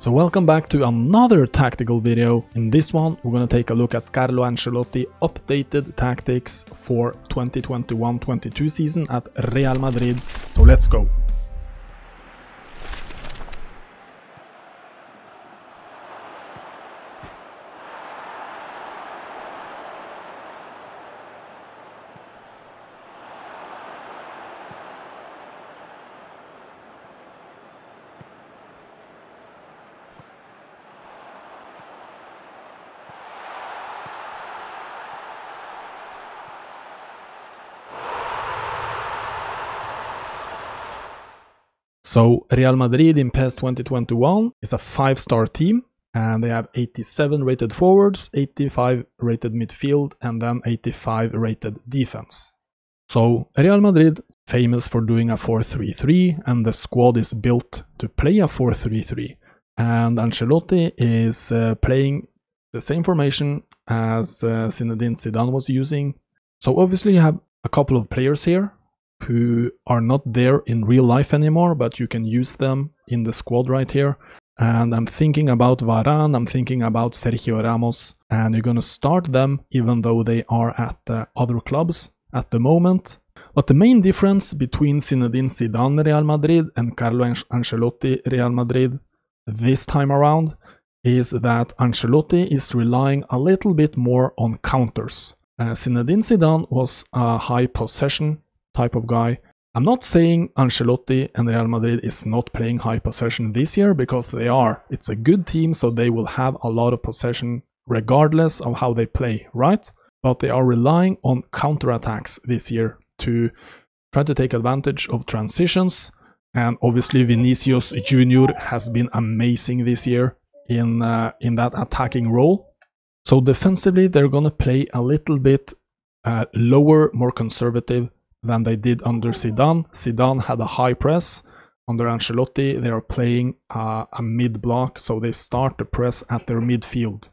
So welcome back to another tactical video. In this one, we're gonna take a look at Carlo Ancelotti updated tactics for 2021-22 season at Real Madrid. So let's go. So Real Madrid in PES 2021 is a five-star team and they have 87 rated forwards, 85 rated midfield and then 85 rated defense. So Real Madrid famous for doing a 4-3-3 and the squad is built to play a 4-3-3 and Ancelotti is uh, playing the same formation as uh, Zinedine Zidane was using. So obviously you have a couple of players here who are not there in real life anymore, but you can use them in the squad right here. And I'm thinking about Varane, I'm thinking about Sergio Ramos, and you're gonna start them even though they are at the other clubs at the moment. But the main difference between Zinedine Zidane Real Madrid and Carlo Ancelotti Real Madrid this time around is that Ancelotti is relying a little bit more on counters. Uh, Zinedine Zidane was a high possession type of guy. I'm not saying Ancelotti and Real Madrid is not playing high possession this year because they are. It's a good team, so they will have a lot of possession regardless of how they play, right? But they are relying on counterattacks this year to try to take advantage of transitions. And obviously, Vinicius Junior has been amazing this year in uh, in that attacking role. So defensively, they're gonna play a little bit uh, lower, more conservative than they did under Zidane. Zidane had a high press. Under Ancelotti, they are playing uh, a mid block, so they start the press at their midfield.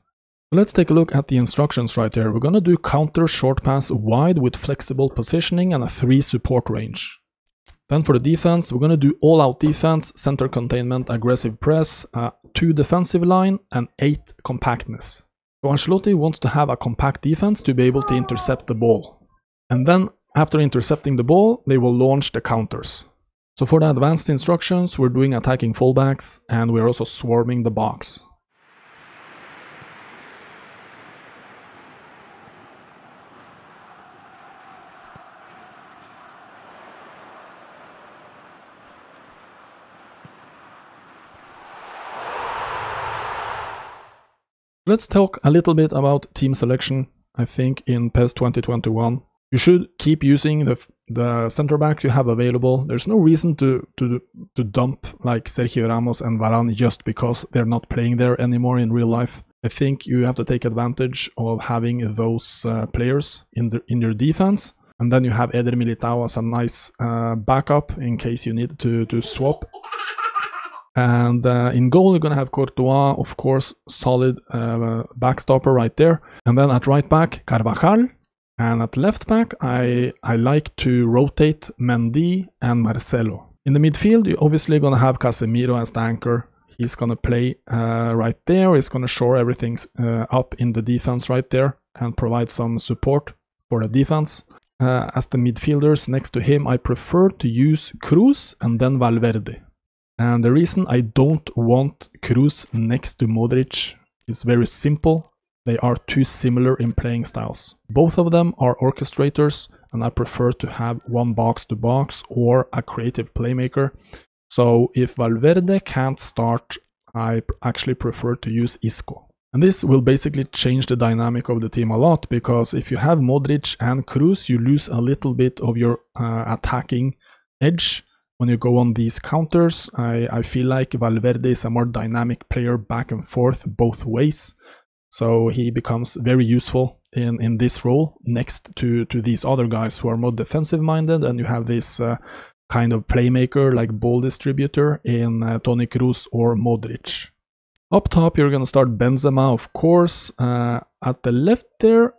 Let's take a look at the instructions right here. We're gonna do counter short pass wide with flexible positioning and a 3 support range. Then for the defense, we're gonna do all out defense, center containment, aggressive press, uh, 2 defensive line and 8 compactness. So Ancelotti wants to have a compact defense to be able to intercept the ball. And then after intercepting the ball, they will launch the counters. So for the advanced instructions, we're doing attacking fullbacks and we're also swarming the box. Let's talk a little bit about team selection. I think in PES 2021 you should keep using the the center backs you have available. There's no reason to to to dump like Sergio Ramos and Varane just because they're not playing there anymore in real life. I think you have to take advantage of having those uh, players in the in your defense, and then you have Eder Militao as a nice uh, backup in case you need to to swap. And uh, in goal, you're gonna have Courtois, of course, solid uh, backstopper right there. And then at right back, Carvajal, and at left back, I, I like to rotate Mendy and Marcelo. In the midfield, you're obviously going to have Casemiro as the anchor. He's going to play uh, right there. He's going to shore everything uh, up in the defense right there and provide some support for the defense. Uh, as the midfielders next to him, I prefer to use Kroos and then Valverde. And the reason I don't want Kroos next to Modric is very simple. They are too similar in playing styles. Both of them are orchestrators and I prefer to have one box to box or a creative playmaker. So if Valverde can't start, I actually prefer to use Isco. And this will basically change the dynamic of the team a lot because if you have Modric and Kroos, you lose a little bit of your uh, attacking edge when you go on these counters. I, I feel like Valverde is a more dynamic player back and forth both ways. So he becomes very useful in, in this role next to, to these other guys who are more defensive minded. And you have this uh, kind of playmaker like ball distributor in uh, Toni Kroos or Modric. Up top, you're going to start Benzema, of course. Uh, at the left there,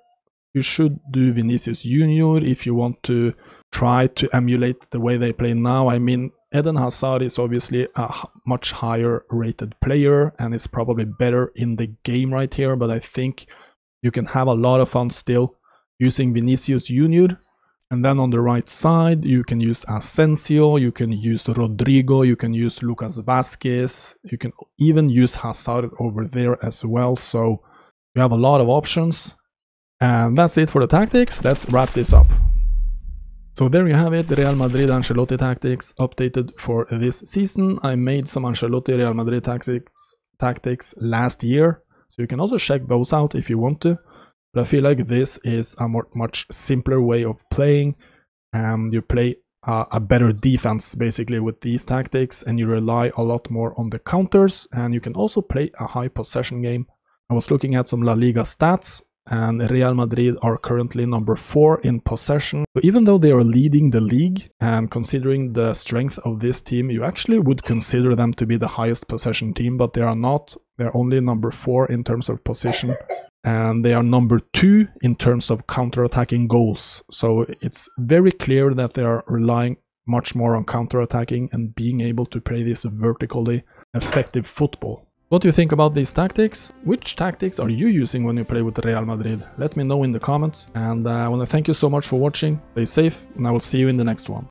you should do Vinicius Junior if you want to try to emulate the way they play now. I mean, Eden Hazard is obviously a much higher rated player and is probably better in the game right here, but I think you can have a lot of fun still using Vinicius Junior. And then on the right side, you can use Asensio, you can use Rodrygo, you can use Lucas Vazquez, you can even use Hazard over there as well. So you have a lot of options. And that's it for the tactics. Let's wrap this up. So there you have it, Real Madrid Ancelotti tactics updated for this season. I made some Ancelotti Real Madrid tactics tactics last year, so you can also check those out if you want to. But I feel like this is a more, much simpler way of playing. Um, you play a better defense basically with these tactics and you rely a lot more on the counters and you can also play a high possession game. I was looking at some La Liga stats and Real Madrid are currently number 4 in possession. So even though they are leading the league and considering the strength of this team, you actually would consider them to be the highest possession team, but they are not. They're only number 4 in terms of position and they are number 2 in terms of counter-attacking goals. So it's very clear that they are relying much more on counter-attacking and being able to play this vertically effective football. What do you think about these tactics? Which tactics are you using when you play with Real Madrid? Let me know in the comments and uh, I want to thank you so much for watching, stay safe and I will see you in the next one.